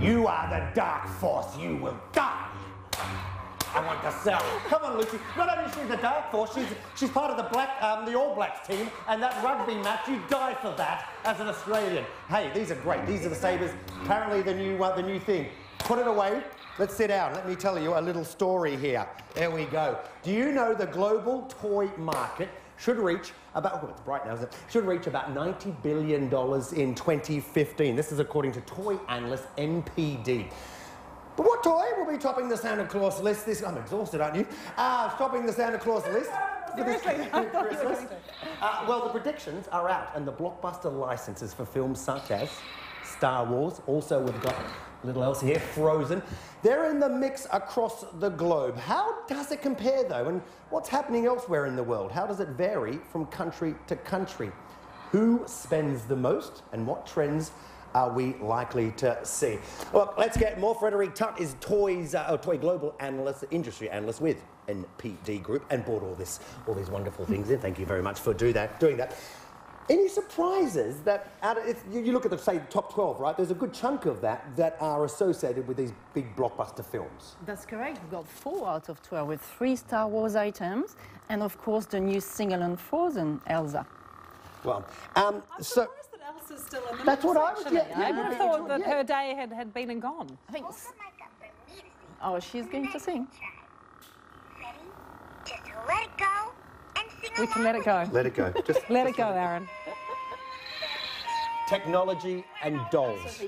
You are the dark force. You will die. I want to sell. Come on, Lucy. Not only is she the dark force, she's she's part of the black, um, the All Blacks team, and that rugby match, you die for that as an Australian. Hey, these are great. These are the sabers. Apparently, the new uh, the new thing. Put it away. Let's sit down. Let me tell you a little story here. There we go. Do you know the global toy market should reach about, oh, it's bright now, isn't it? Should reach about $90 billion in 2015. This is according to toy analyst NPD. But what toy will be topping the Santa Claus list this... I'm exhausted, aren't you? Uh, topping the Santa Claus list for this Christmas. Uh, well, the predictions are out, and the blockbuster licenses for films such as Star Wars, also we've got a little else here, Frozen. They're in the mix across the globe. How does it compare, though, and what's happening elsewhere in the world? How does it vary from country to country? Who spends the most, and what trends are we likely to see? Well, let's get more. Frédérique Tutt is Toys, uh, Toy Global Analyst, Industry Analyst with NPD Group, and brought all this, all these wonderful things in. Thank you very much for do that, doing that. Any surprises that, out of, if you look at the, say, top 12, right, there's a good chunk of that that are associated with these big blockbuster films. That's correct. We've got four out of 12 with three Star Wars items and, of course, the new sing-along Frozen, Elsa. Well, um, I'm so... Elsa's still in the That's what I was- actually. yeah, yeah, I would have thought that Yeah. her day had, had been and gone. I think... Oh, she's going to sing. Ready? Just let it go and sing We can let it go. Let it go. Just Let it go, Aaron. technology and dolls.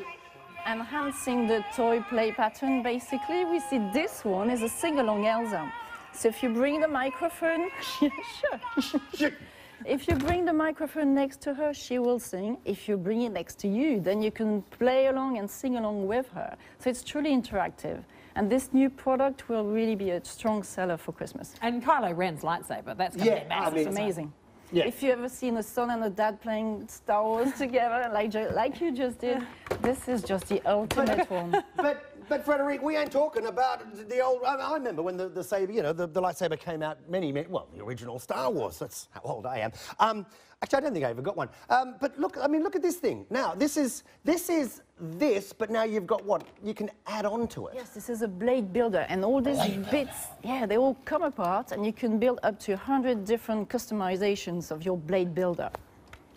Enhancing the toy play pattern, basically, we see this one is a sing-along Elsa. So if you bring the microphone, yeah, sure. If you bring the microphone next to her, she will sing. If you bring it next to you, then you can play along and sing along with her. So it's truly interactive. And this new product will really be a strong seller for Christmas. And Kylo Ren's lightsaber, that's going to Yeah, be I massive. mean- It's amazing. Yeah. If you ever seen a son and a dad playing Star Wars together, like, like you just did, this is just the ultimate one. But but Frédérique, we ain't talking about the old. I, I remember when the, the saber, you know, the, the lightsaber came out many, many, well, the original Star Wars. That's how old I am. Um, actually, I don't think I ever got one. Um, but look, I mean, look at this thing. Now, this is this is this, but now you've got what you can add on to it. Yes, this is a blade builder, and all these bits, yeah, they all come apart, and you can build up to 100 different customizations of your blade builder.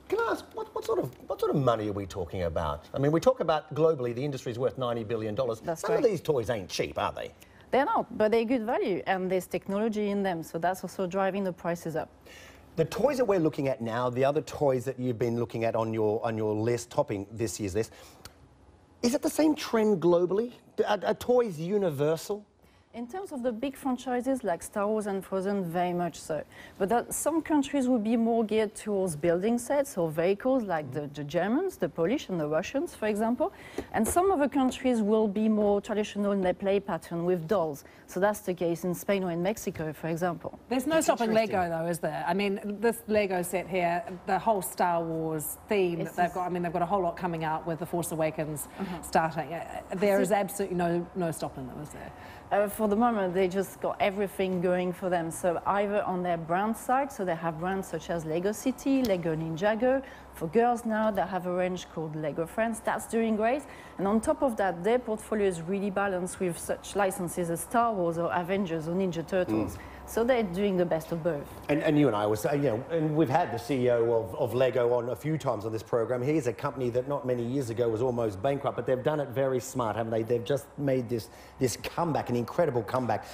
Can I ask what, what sort of what sort of money are we talking about? I mean, we talk about globally the industry's worth ninety billion dollars. That's Some of these toys ain't cheap, are they? They're not, but they're good value, and there's technology in them, so that's also driving the prices up. The toys that we're looking at now, the other toys that you've been looking at on your on your list, topping this year's list, is it the same trend globally? Are, are toys universal? In terms of the big franchises like Star Wars and Frozen, very much so. But that some countries will be more geared towards building sets or vehicles like the, the Germans, the Polish and the Russians, for example. And some other countries will be more traditional in their play pattern with dolls. So that's the case in Spain or in Mexico, for example. There's no That's stopping. Lego, though, is there? I mean, this Lego set here, the whole Star Wars theme It's that they've got, I mean, they've got a whole lot coming out with The Force Awakens starting. Uh, There See- is absolutely no, no stopping them, is there? Uh, for the moment, they just got everything going for them. So either on their brand side, so they have brands such as Lego City, Lego Ninjago. For girls now, they have a range called Lego Friends. That's doing great. And on top of that, their portfolio is really balanced with such licenses as Star Wars or Avengers or Ninja Turtles. Mm. So they're doing the best of both. And, and you and I was, uh, you know, and we've had the CEO of, of Lego on a few times on this program. He's a company that not many years ago was almost bankrupt, but they've done it very smart, haven't they? They've just made this, this comeback, an incredible comeback.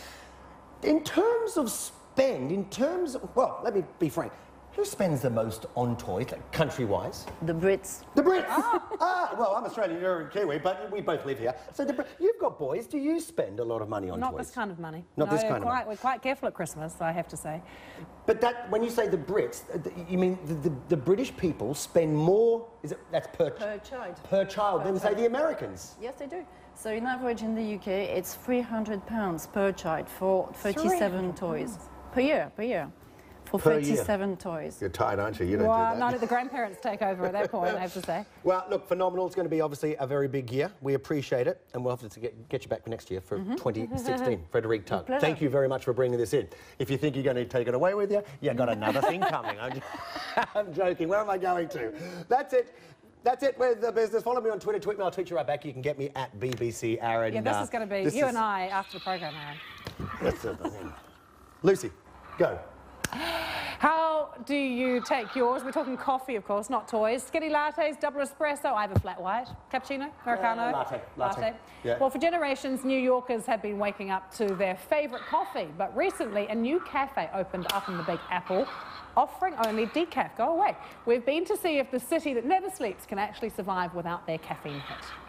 In terms of spend, in terms of, well, let me be frank, who spends the most on toys, like country-wise? The Brits. The Brits. ah, well, I'm Australian, you're Kiwi, but we both live here. So the, Brit- you've got boys. Do you spend a lot of money on Not toys? Not this kind of money. Not no, this kind of quite, money. We're quite careful at Christmas, I have to say. But that, when you say the Brits, uh, you mean the, the, the British people spend more, is it, that's per, Per child. per child than, say, the Americans? Yes, they do. So in average in the UK, it's 300 pounds per child for 37 toys. Per year, per year. For Per year. 37 toys. You're tired, aren't you? You don't Well, do not that. let the grandparents take over at that point, I have to say. Well, look, phenomenal. It's going to be obviously a very big year. We appreciate it, and we'll have to get, get you back next year for 2016. Frédérique pleasure. thank you very much for bringing this in. If you think you're going to take it away with you, you've got another thing coming. I'm, I'm joking. Where am I going to? That's it. That's it with the business. Follow me on Twitter. Tweet me. I'll tweet you right back. You can get me at BBC Aaron. Yeah, this Uh, is going to be you is- and I after the program, Aaron. That's it. Lucy, go. How do you take yours? We're talking coffee, of course, not toys. Skinny lattes, double espresso. I have a flat white. Cappuccino, Americano. Uh, latte, latte. Yeah. Well, for generations, New Yorkers have been waking up to their favourite coffee. But recently, a new cafe opened up in the Big Apple, offering only decaf. Go away. We've been to see if the city that never sleeps can actually survive without their caffeine hit.